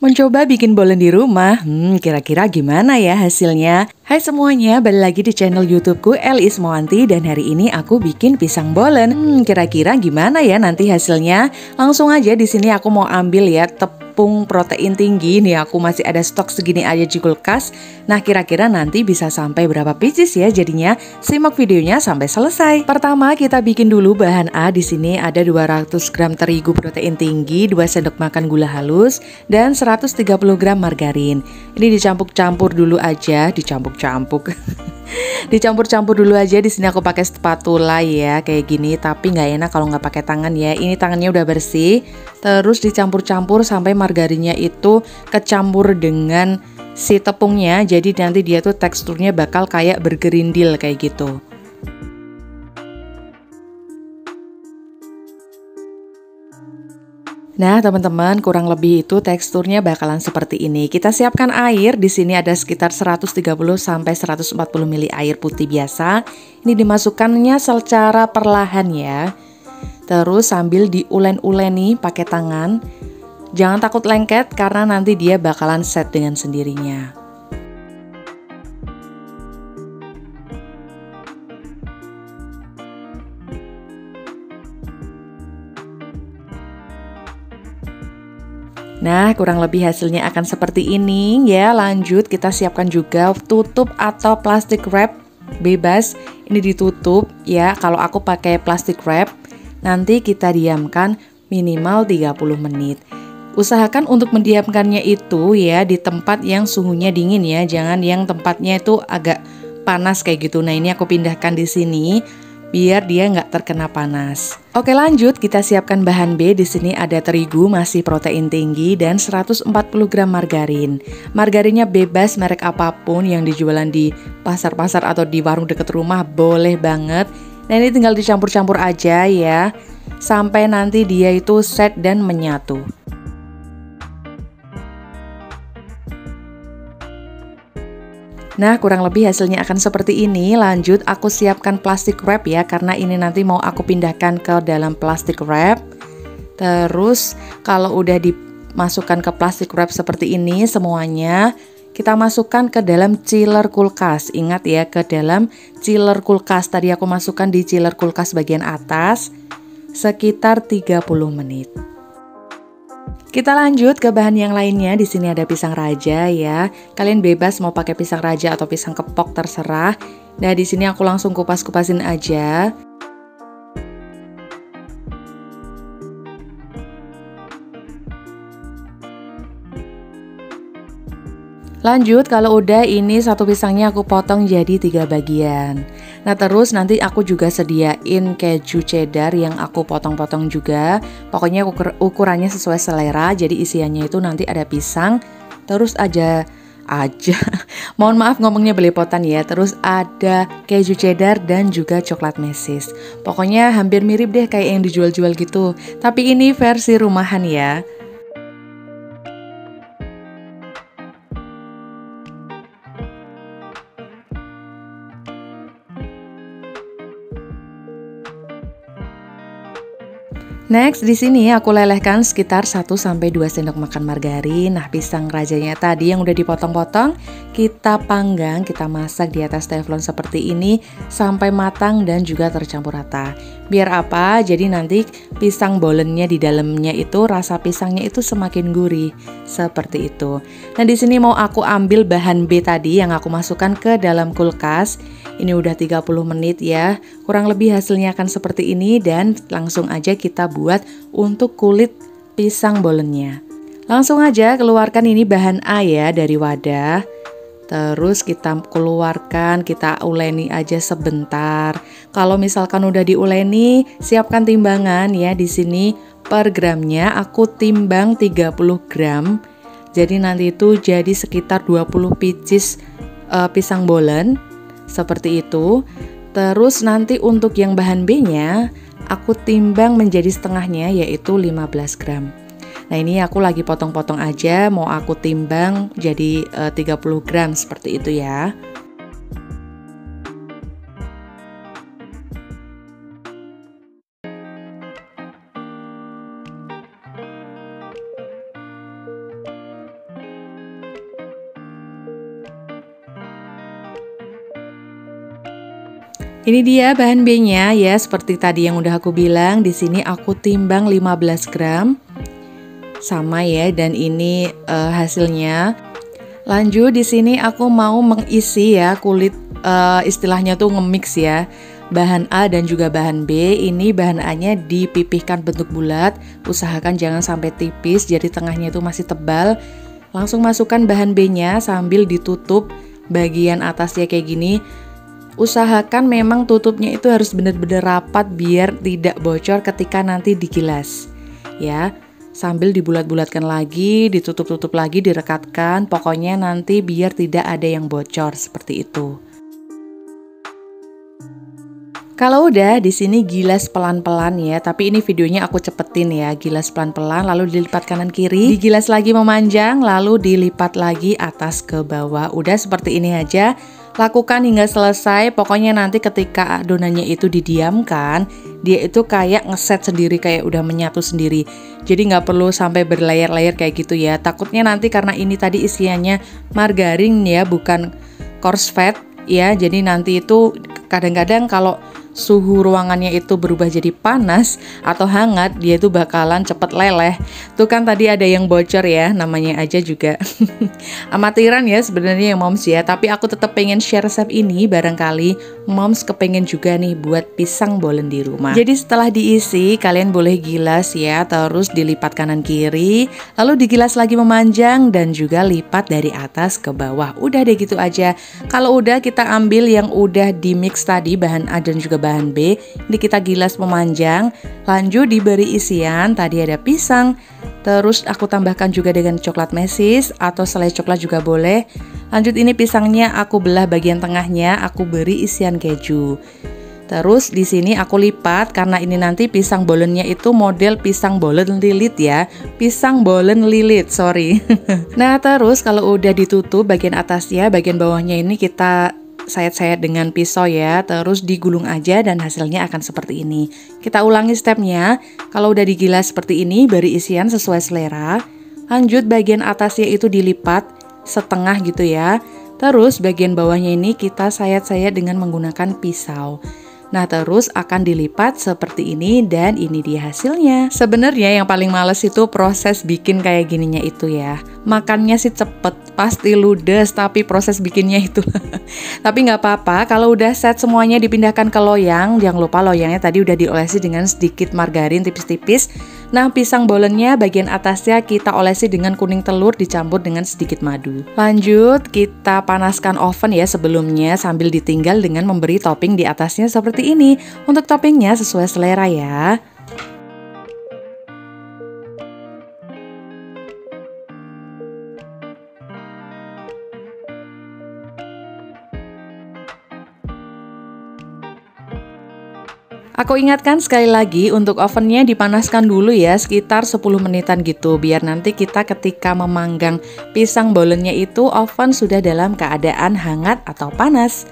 Mencoba bikin bolen di rumah, hmm kira-kira gimana ya hasilnya? Hai semuanya, balik lagi di channel YouTubeku El Ismoanti dan hari ini aku bikin pisang bolen. Hmm kira-kira gimana ya nanti hasilnya? Langsung aja di sini aku mau ambil ya tep tepung protein tinggi nih aku masih ada stok segini aja di kulkas. Nah kira-kira nanti bisa sampai berapa pieces ya jadinya? Simak videonya sampai selesai. Pertama kita bikin dulu bahan A di sini ada 200 gram terigu protein tinggi, 2 sendok makan gula halus dan 130 gram margarin. Ini dicampur-campur dulu aja, dicampur-campur. Dicampur-campur dulu aja di sini aku pakai spatula ya kayak gini, tapi nggak enak kalau nggak pakai tangan ya. Ini tangannya udah bersih. Terus dicampur-campur sampai margarinnya itu kecampur dengan si tepungnya. Jadi nanti dia tuh teksturnya bakal kayak bergerindil kayak gitu. Nah, teman-teman, kurang lebih itu teksturnya bakalan seperti ini. Kita siapkan air, di sini ada sekitar 130 sampai 140 ml air putih biasa. Ini dimasukkannya secara perlahan ya. Terus sambil diulen-ulen nih pakai tangan. Jangan takut lengket karena nanti dia bakalan set dengan sendirinya. Nah, kurang lebih hasilnya akan seperti ini ya. Lanjut kita siapkan juga tutup atau plastik wrap bebas. Ini ditutup ya. Kalau aku pakai plastik wrap, nanti kita diamkan minimal 30 menit. Usahakan untuk mendiamkannya itu ya di tempat yang suhunya dingin ya, jangan yang tempatnya itu agak panas kayak gitu. Nah, ini aku pindahkan di sini biar dia nggak terkena panas. Oke lanjut, kita siapkan bahan B. Di sini ada terigu masih protein tinggi dan 140 gram margarin. Margarinnya bebas merek apa pun yang dijualan di pasar-pasar atau di warung deket rumah boleh banget. Nah ini tinggal dicampur-campur aja ya, sampai nanti dia itu set dan menyatu. Nah, kurang lebih hasilnya akan seperti ini. Lanjut, aku siapkan plastik wrap ya, karena ini nanti mau aku pindahkan ke dalam plastik wrap. Terus, kalau udah dimasukkan ke plastik wrap seperti ini semuanya, kita masukkan ke dalam chiller kulkas. Ingat ya, ke dalam chiller kulkas. Tadi aku masukkan di chiller kulkas bagian atas sekitar 30 menit. Kita lanjut ke bahan yang lainnya. Di sini ada pisang raja ya. Kalian bebas mau pakai pisang raja atau pisang kepok terserah. Nah, di sini aku langsung kupas-kupasin aja. Lanjut, kalau udah ini satu pisangnya aku potong jadi tiga bagian. Nah terus nanti aku juga sediain keju cheddar yang aku potong-potong juga. Pokoknya ukur ukurannya sesuai selera. Jadi isiannya itu nanti ada pisang, terus aja aja. Mohon maaf ngomongnya belepotan ya. Terus ada keju cheddar dan juga coklat mesis. Pokoknya hampir mirip deh kayak yang dijual-jual gitu. Tapi ini versi rumahan ya. Next, di sini aku lelehkan sekitar 1 sampai 2 sendok makan margarin. Nah, pisang rajanya tadi yang udah dipotong-potong, kita panggang, kita masak di atas teflon seperti ini sampai matang dan juga tercampur rata. Biar apa? Jadi nanti pisang bolennya di dalamnya itu rasa pisangnya itu semakin gurih seperti itu. Nah, di sini mau aku ambil bahan B tadi yang aku masukkan ke dalam kulkas. Ini udah 30 menit ya. Kurang lebih hasilnya akan seperti ini dan langsung aja kita buat untuk kulit pisang bolennya. Langsung aja keluarkan ini bahan A ya dari wadah. Terus kita keluarkan, kita uleni aja sebentar. Kalau misalkan udah diuleni, siapkan timbangan ya di sini per gramnya aku timbang 30 gram. Jadi nanti itu jadi sekitar 20 pieces uh, pisang bolen seperti itu. Terus nanti untuk yang bahan B-nya aku timbang menjadi setengahnya yaitu 15 gram. Nah ini aku lagi potong-potong aja mau aku timbang jadi uh, 30 gram seperti itu ya Ini dia bahan B-nya ya, seperti tadi yang udah aku bilang, di sini aku timbang 15 gram. Sama ya, dan ini uh, hasilnya. Lanjut di sini aku mau mengisi ya kulit uh, istilahnya tuh nge-mix ya. Bahan A dan juga bahan B, ini bahan A-nya dipipihkan bentuk bulat, usahakan jangan sampai tipis jadi tengahnya itu masih tebal. Langsung masukkan bahan B-nya sambil ditutup bagian atasnya kayak gini usahakan memang tutupnya itu harus benar-benar rapat biar tidak bocor ketika nanti digilas. Ya, sambil dibulat-bulatkan lagi, ditutup-tutup lagi, direkatkan. Pokoknya nanti biar tidak ada yang bocor seperti itu. Kalau udah di sini gilas pelan-pelan ya, tapi ini videonya aku cepetin ya. Gilas pelan-pelan lalu dilipat kanan kiri, digilas lagi memanjang lalu dilipat lagi atas ke bawah. Udah seperti ini aja. Lakukan hingga selesai, pokoknya nanti ketika adonannya itu didiamkan, dia itu kayak ngeset sendiri, kayak udah menyatu sendiri. Jadi nggak perlu sampai berlayar-layar kayak gitu ya. Takutnya nanti karena ini tadi isiannya margarin ya, bukan coarse fat ya. Jadi nanti itu kadang-kadang kalau suhu ruangannya itu berubah jadi panas atau hangat, dia itu bakalan cepet leleh. Tuh kan tadi ada yang bocor ya, namanya aja juga amatiran ya sebenarnya yang moms ya. Tapi aku tetap pengen share resep ini barangkali moms kepengen juga nih buat pisang bolen di rumah. Jadi setelah diisi, kalian boleh gilas ya, terus dilipat kanan kiri, lalu digilas lagi memanjang dan juga lipat dari atas ke bawah. Udah deh gitu aja. Kalau udah kita ambil yang udah di mix tadi bahan dan juga bahan B ini kita gilas memanjang lanjut diberi isian tadi ada pisang terus aku tambahkan juga dengan coklat mesis atau selai coklat juga boleh lanjut ini pisangnya aku belah bagian tengahnya aku beri isian keju Terus di sini aku lipat karena ini nanti pisang bolennya itu model pisang bolen lilit ya. Pisang bolen lilit, sorry. nah, terus kalau udah ditutup bagian atasnya, bagian bawahnya ini kita sayat-sayat dengan pisau ya, terus digulung aja dan hasilnya akan seperti ini. Kita ulangi stepnya, kalau udah digilas seperti ini, beri isian sesuai selera. Lanjut bagian atasnya itu dilipat setengah gitu ya. Terus bagian bawahnya ini kita sayat-sayat dengan menggunakan pisau. Nah, terus akan dilipat seperti ini dan ini dia hasilnya. Sebenarnya yang paling males itu proses bikin kayak gininya itu ya. Makannya sih cepet, pasti ludes, tapi proses bikinnya itu. tapi nggak apa-apa, kalau udah set semuanya dipindahkan ke loyang, jangan lupa loyangnya tadi udah diolesi dengan sedikit margarin tipis-tipis. Nah, pisang bolennya bagian atasnya kita olesi dengan kuning telur dicampur dengan sedikit madu. Lanjut, kita panaskan oven ya sebelumnya sambil ditinggal dengan memberi topping di atasnya seperti ini. Untuk toppingnya sesuai selera ya. Aku ingatkan sekali lagi untuk ovennya dipanaskan dulu ya sekitar 10 menitan gitu biar nanti kita ketika memanggang pisang bolennya itu oven sudah dalam keadaan hangat atau panas.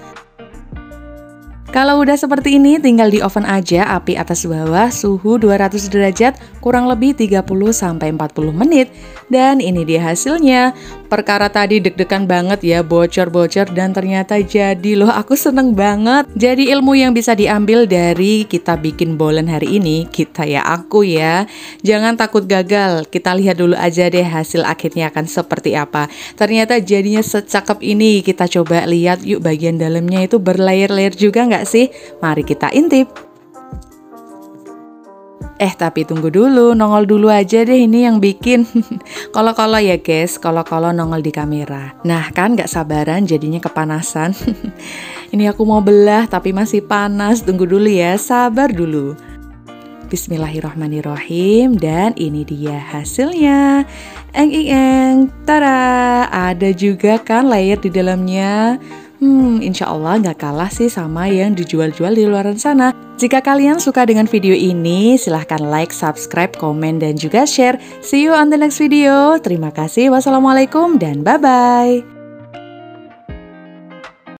Kalau udah seperti ini, tinggal di oven aja api atas bawah suhu 200 derajat kurang lebih 30-40 menit. Dan ini dia hasilnya. Perkara tadi deg-degan banget ya, bocor-bocor dan ternyata jadi loh aku seneng banget. Jadi ilmu yang bisa diambil dari kita bikin bolen hari ini, kita ya aku ya. Jangan takut gagal, kita lihat dulu aja deh hasil akhirnya akan seperti apa. Ternyata jadinya secakep ini, kita coba lihat yuk bagian dalamnya itu berlayer-layer juga nggak sih? Mari kita intip. Eh tapi tunggu dulu, nongol dulu aja deh ini yang bikin. Kolo-kolo ya guys, kolo-kolo nongol di kamera. Nah kan gak sabaran jadinya kepanasan. Ini aku mau belah tapi masih panas, tunggu dulu ya, sabar dulu. Bismillahirrahmanirrahim Dan ini dia hasilnya. Eng eng eng. Tada Ada juga kan layer di dalamnya Hmm, insya Allah nggak kalah sih sama yang dijual-jual di luar sana. Jika kalian suka dengan video ini, silahkan like, subscribe, komen, dan juga share. See you on the next video. Terima kasih. Wassalamualaikum dan bye-bye.